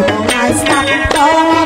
I as that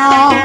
ដ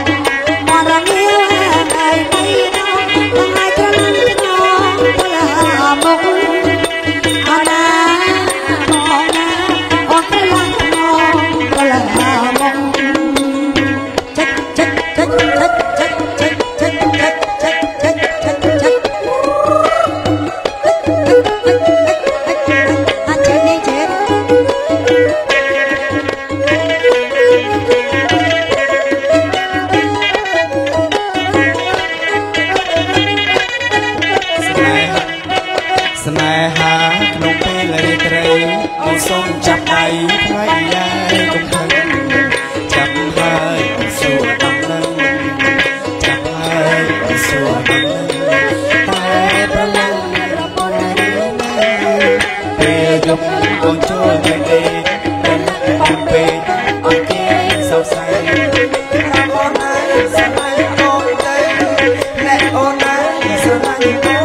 也说过，你陪。